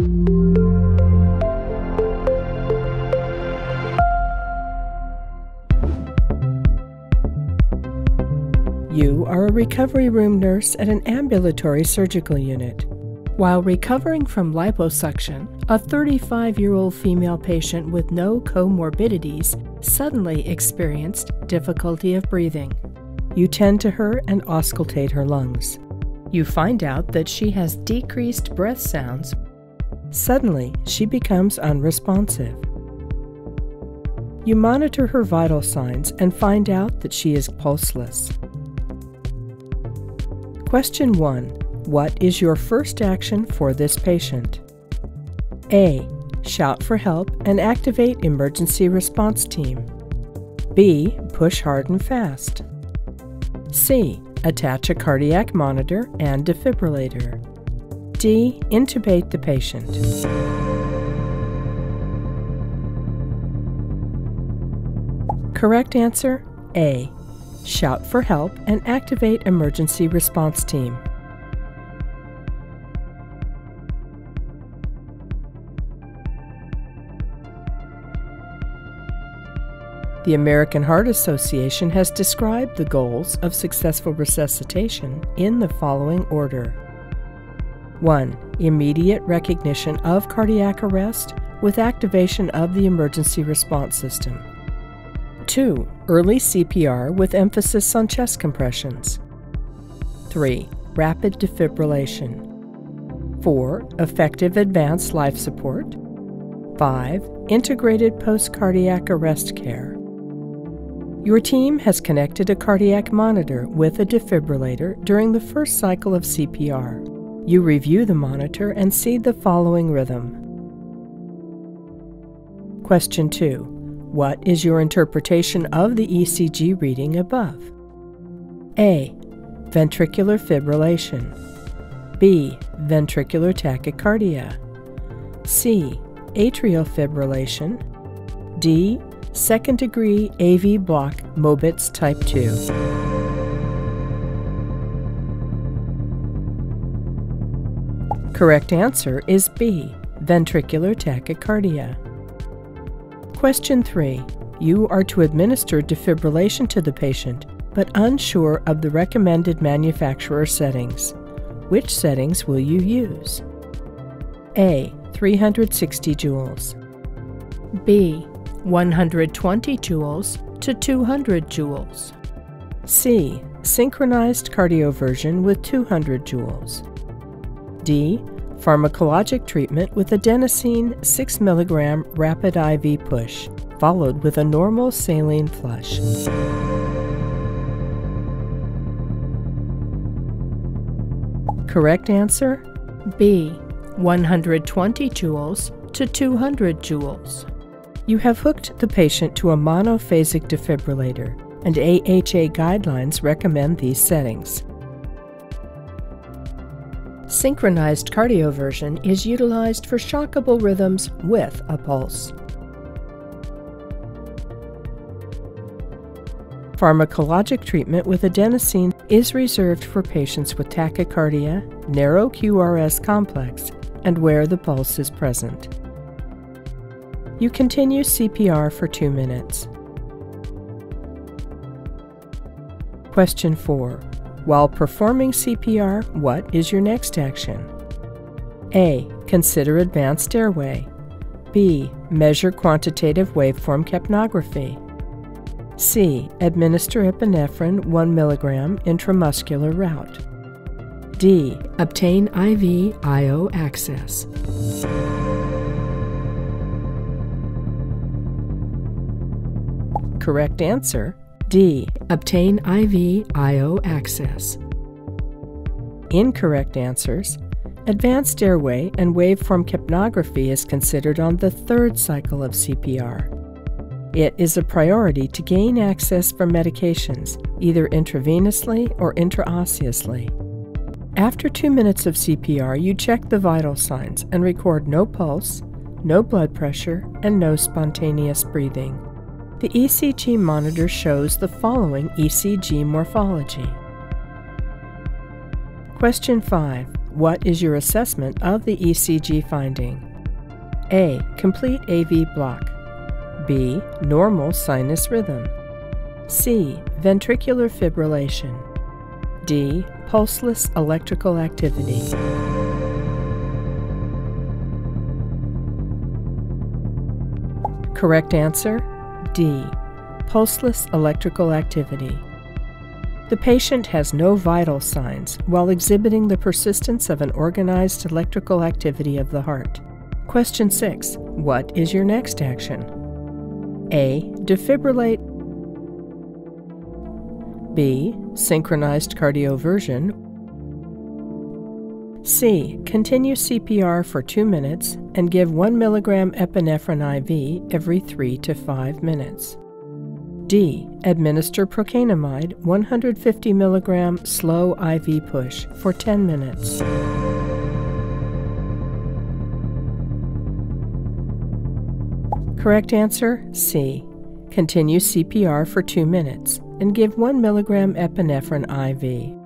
You are a recovery room nurse at an ambulatory surgical unit. While recovering from liposuction, a 35 year old female patient with no comorbidities suddenly experienced difficulty of breathing. You tend to her and auscultate her lungs. You find out that she has decreased breath sounds. Suddenly, she becomes unresponsive. You monitor her vital signs and find out that she is pulseless. Question 1. What is your first action for this patient? A. Shout for help and activate emergency response team. B. Push hard and fast. C. Attach a cardiac monitor and defibrillator. D. Intubate the patient. Correct answer A shout for help, and activate emergency response team. The American Heart Association has described the goals of successful resuscitation in the following order 1. Immediate recognition of cardiac arrest with activation of the emergency response system. 2. Early CPR with emphasis on chest compressions. 3. Rapid defibrillation. 4. Effective advanced life support. 5. Integrated post cardiac arrest care. Your team has connected a cardiac monitor with a defibrillator during the first cycle of CPR. You review the monitor and see the following rhythm. Question 2. What is your interpretation of the ECG reading above? A. Ventricular fibrillation. B. Ventricular tachycardia. C. Atrial fibrillation. D. Second degree AV block Mobitz type 2. Correct answer is B. Ventricular tachycardia. Question 3. You are to administer defibrillation to the patient, but unsure of the recommended manufacturer settings. Which settings will you use? A. 360 joules. B. 120 joules to 200 joules. C. Synchronized cardioversion with 200 joules. D pharmacologic treatment with adenosine 6 mg rapid IV push, followed with a normal saline flush. Correct answer B. 120 joules to 200 joules. You have hooked the patient to a monophasic defibrillator, and AHA guidelines recommend these settings. Synchronized cardioversion is utilized for shockable rhythms with a pulse. Pharmacologic treatment with adenosine is reserved for patients with tachycardia, narrow QRS complex, and where the pulse is present. You continue CPR for two minutes. Question 4. While performing CPR, what is your next action? A. Consider advanced airway. B. Measure quantitative waveform capnography. C. Administer epinephrine 1 mg intramuscular route. D. Obtain IV IO access. Correct answer D. Obtain IV IO access. Incorrect answers. Advanced airway and waveform capnography is considered on the third cycle of CPR. It is a priority to gain access for medications, either intravenously or intraosseously. After two minutes of CPR, you check the vital signs and record no pulse, no blood pressure, and no spontaneous breathing. The ECG monitor shows the following ECG morphology. Question 5. What is your assessment of the ECG finding? A. Complete AV block. B. Normal sinus rhythm. C. Ventricular fibrillation. D. Pulseless electrical activity. Correct answer D. Pulseless electrical activity. The patient has no vital signs while exhibiting the persistence of an organized electrical activity of the heart. Question 6. What is your next action? A. Defibrillate. B. Synchronized cardioversion. C. Continue CPR for 2 minutes and give 1 mg epinephrine IV every 3 to 5 minutes. D. Administer procainamide 150 mg slow IV push for 10 minutes. Correct answer C. Continue CPR for 2 minutes and give 1 mg epinephrine IV.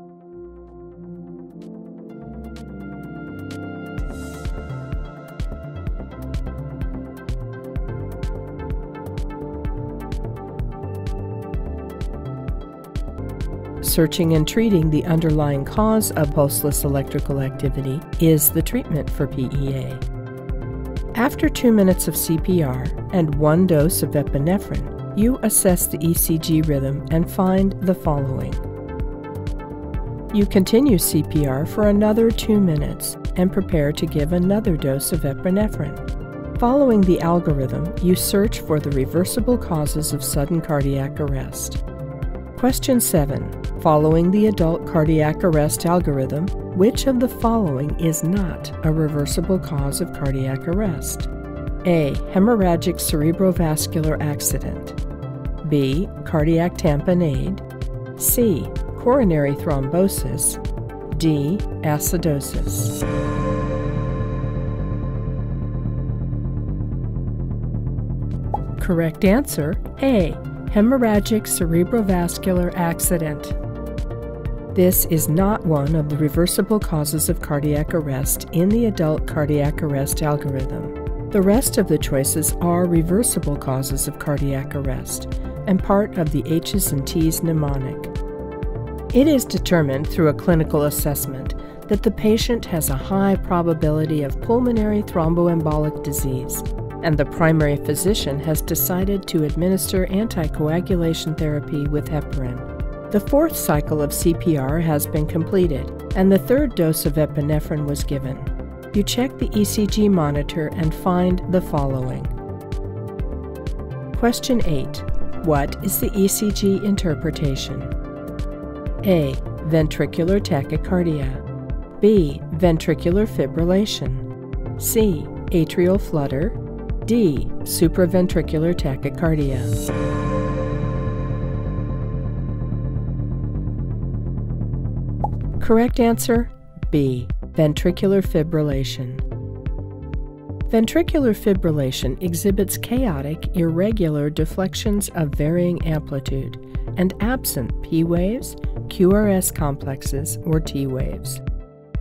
Searching and treating the underlying cause of pulseless electrical activity is the treatment for PEA. After two minutes of CPR and one dose of epinephrine, you assess the ECG rhythm and find the following. You continue CPR for another two minutes and prepare to give another dose of epinephrine. Following the algorithm, you search for the reversible causes of sudden cardiac arrest. Question 7. Following the adult cardiac arrest algorithm, which of the following is not a reversible cause of cardiac arrest? A. Hemorrhagic cerebrovascular accident. B. Cardiac tamponade. C. Coronary thrombosis. D. Acidosis. Correct answer A hemorrhagic cerebrovascular accident. This is not one of the reversible causes of cardiac arrest in the adult cardiac arrest algorithm. The rest of the choices are reversible causes of cardiac arrest and part of the H's and T's mnemonic. It is determined through a clinical assessment that the patient has a high probability of pulmonary thromboembolic disease and the primary physician has decided to administer anticoagulation therapy with heparin. The fourth cycle of CPR has been completed, and the third dose of epinephrine was given. You check the ECG monitor and find the following. Question 8. What is the ECG interpretation? A. Ventricular tachycardia. B. Ventricular fibrillation. C. Atrial flutter. D. Supraventricular tachycardia. Correct answer B. Ventricular fibrillation. Ventricular fibrillation exhibits chaotic, irregular deflections of varying amplitude and absent P waves, QRS complexes, or T waves.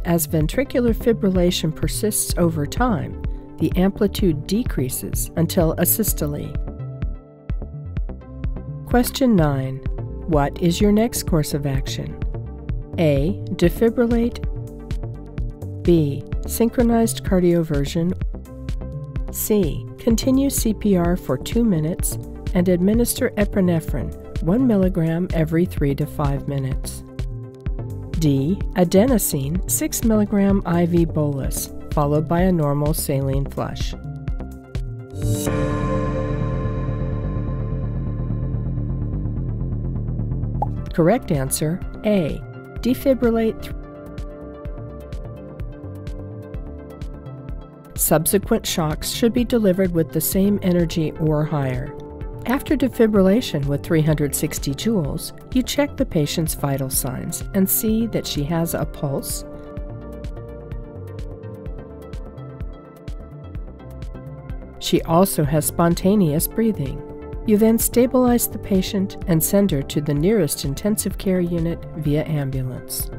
As ventricular fibrillation persists over time, the amplitude decreases until asystole. Question 9. What is your next course of action? A. Defibrillate. B. Synchronized cardioversion. C. Continue CPR for 2 minutes and administer epinephrine 1 milligram every 3 to 5 minutes. D. Adenosine 6 milligram IV bolus followed by a normal saline flush. Correct answer A. Defibrillate. Subsequent shocks should be delivered with the same energy or higher. After defibrillation with 360 joules, you check the patient's vital signs and see that she has a pulse, She also has spontaneous breathing. You then stabilize the patient and send her to the nearest intensive care unit via ambulance.